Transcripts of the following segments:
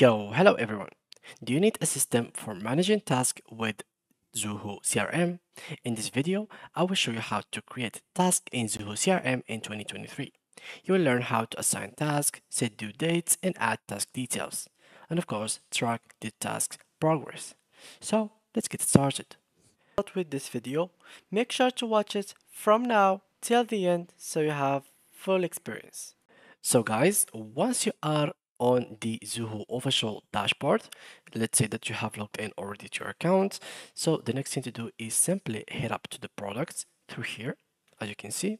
Yo, hello everyone. Do you need a system for managing tasks with Zoho CRM? In this video, I will show you how to create tasks in Zoho CRM in 2023. You will learn how to assign tasks, set due dates, and add task details. And of course, track the task's progress. So, let's get started. Start with this video. Make sure to watch it from now till the end so you have full experience. So guys, once you are on the Zoho official dashboard. Let's say that you have logged in already to your account. So the next thing to do is simply head up to the products through here, as you can see.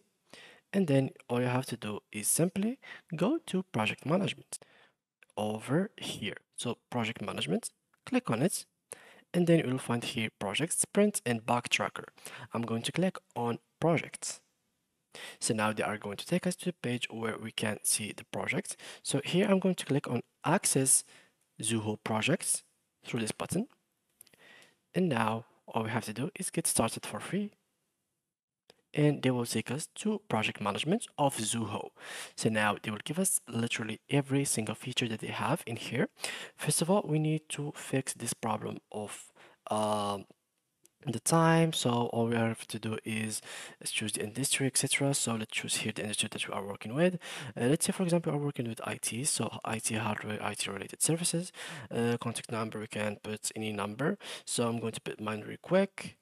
And then all you have to do is simply go to project management over here. So project management, click on it, and then you will find here project sprint and bug tracker. I'm going to click on projects. So now they are going to take us to the page where we can see the project. So here I'm going to click on access Zoho projects through this button. And now all we have to do is get started for free. And they will take us to project management of Zoho. So now they will give us literally every single feature that they have in here. First of all, we need to fix this problem of um, the time so all we have to do is choose the industry etc so let's choose here the industry that we are working with. Uh, let's say for example we're working with IT so IT hardware IT related services. Uh, contact number we can put any number. So I'm going to put mine real quick.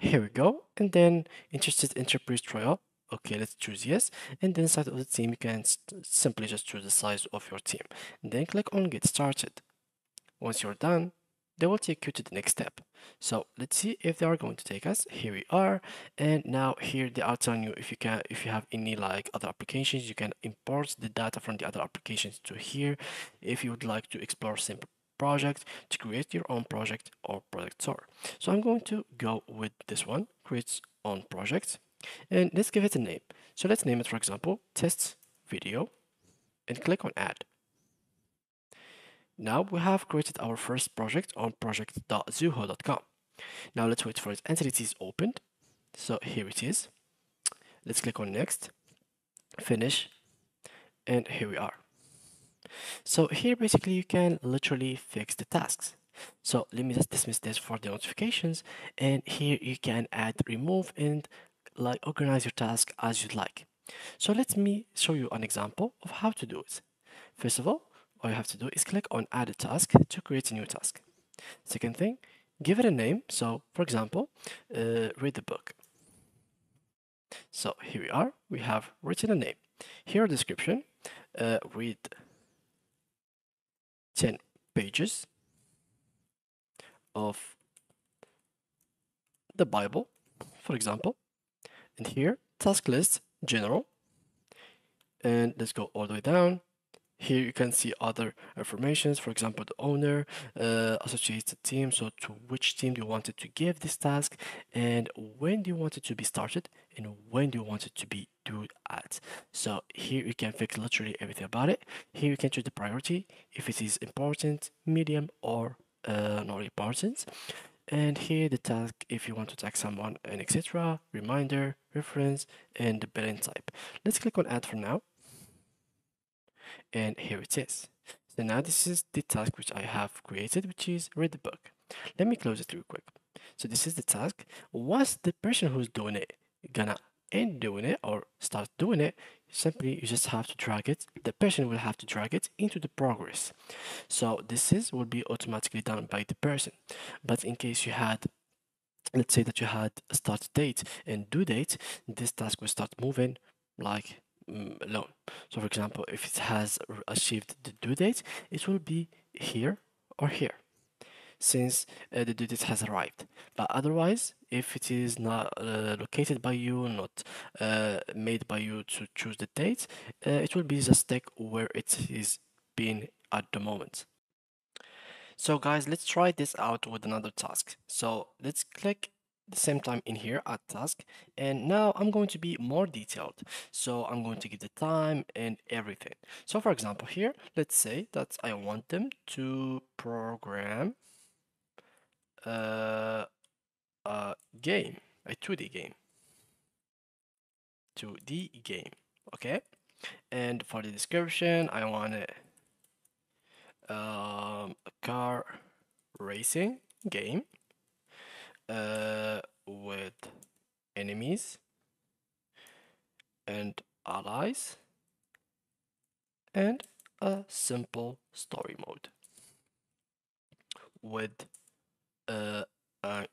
Here we go. And then interested enterprise trial. Okay let's choose yes. And then inside of the team you can simply just choose the size of your team. And then click on get started. Once you're done they will take you to the next step. So let's see if they are going to take us. Here we are. And now here they are telling you if you can, if you have any like other applications, you can import the data from the other applications to here. If you would like to explore simple project to create your own project or project store. So I'm going to go with this one, create own project, and let's give it a name. So let's name it, for example, test video and click on add. Now we have created our first project on project.zoho.com. Now let's wait for its entities opened. So here it is. Let's click on next, finish, and here we are. So here basically you can literally fix the tasks. So let me just dismiss this for the notifications and here you can add, remove and like organize your task as you'd like. So let me show you an example of how to do it. First of all, all you have to do is click on add a task to create a new task. Second thing, give it a name. So for example, uh, read the book. So here we are, we have written a name. Here a description, uh, read 10 pages of the Bible, for example. And here, task list, general. And let's go all the way down here you can see other informations, for example, the owner, uh, associated team, so to which team do you want it to give this task, and when do you want it to be started, and when do you want it to be due at. So here you can fix literally everything about it. Here you can choose the priority, if it is important, medium, or uh, not important. And here the task if you want to tag someone and etc. Reminder, reference, and the billing type. Let's click on add for now and here it is. So now this is the task which I have created, which is read the book. Let me close it real quick. So this is the task. Once the person who's doing it gonna end doing it or start doing it, simply you just have to drag it. The person will have to drag it into the progress. So this is will be automatically done by the person. But in case you had let's say that you had a start date and due date, this task will start moving like loan. So for example, if it has achieved the due date, it will be here or here since uh, the due date has arrived. But otherwise, if it is not uh, located by you, not uh, made by you to choose the date, uh, it will be just stick where it is being at the moment. So guys, let's try this out with another task. So let's click the same time in here at task and now I'm going to be more detailed. So I'm going to give the time and everything. So for example here let's say that I want them to program uh, a game a 2D game. 2D game okay? And for the description I want it car racing game uh, with enemies and allies and a simple story mode with uh, a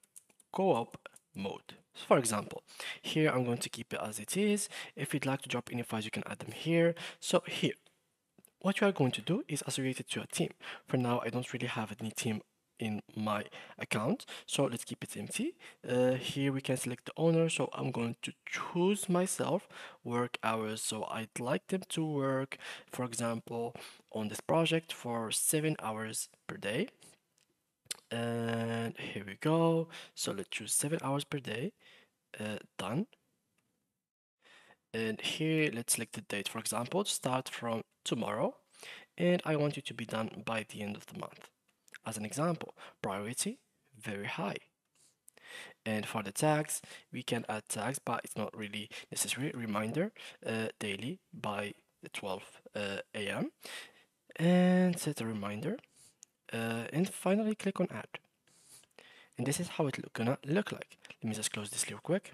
co-op mode. So for example, here I'm going to keep it as it is. If you'd like to drop any files, you can add them here. So here, what you are going to do is associate it to a team. For now, I don't really have any team in my account. So let's keep it empty. Uh, here we can select the owner. So I'm going to choose myself work hours. So I'd like them to work for example on this project for seven hours per day. And here we go. So let's choose seven hours per day. Uh, done. And here let's select the date. For example start from tomorrow. And I want you to be done by the end of the month as an example priority very high. And for the tags we can add tags but it's not really necessary. Reminder uh, daily by 12 uh, a.m and set a reminder uh, and finally click on add. And this is how it look, gonna look like. Let me just close this real quick.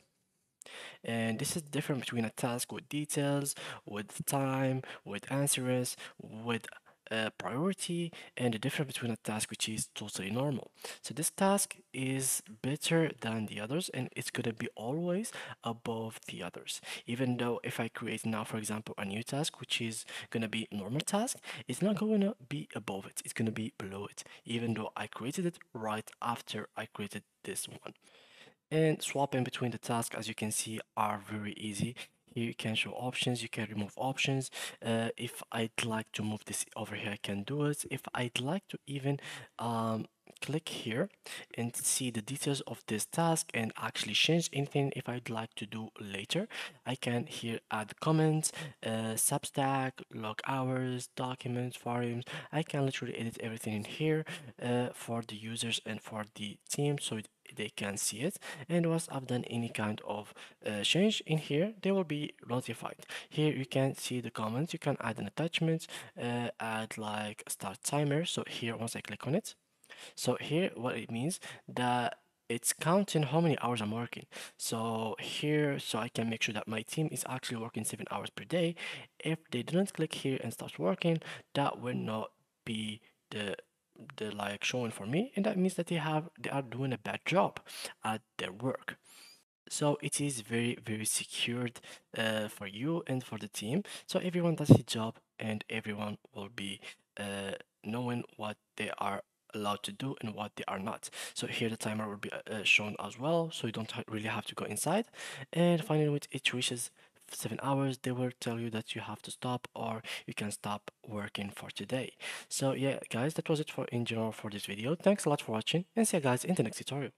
And this is different between a task with details with time with answers with uh, priority and the difference between a task which is totally normal. So this task is better than the others and it's going to be always above the others. Even though if I create now for example a new task which is going to be normal task it's not going to be above it it's going to be below it even though I created it right after I created this one. And swapping between the tasks as you can see are very easy you can show options you can remove options. Uh, if I'd like to move this over here I can do it. If I'd like to even um, click here and see the details of this task and actually change anything if I'd like to do later. I can here add comments uh, subtask log hours documents forums. I can literally edit everything in here uh, for the users and for the team so it they can see it. And once I've done any kind of uh, change in here they will be notified. Here you can see the comments. You can add an attachment uh, add like start timer. So here once I click on it so here what it means that it's counting how many hours I'm working. So here so I can make sure that my team is actually working seven hours per day. If they didn't click here and start working that will not be the the like showing for me and that means that they have they are doing a bad job at their work. So it is very very secured uh, for you and for the team. So everyone does his job and everyone will be uh, knowing what they are allowed to do and what they are not. So here the timer will be uh, shown as well so you don't really have to go inside. And finally when it reaches seven hours they will tell you that you have to stop or you can stop working for today. So yeah guys that was it for in general for this video. Thanks a lot for watching and see you guys in the next tutorial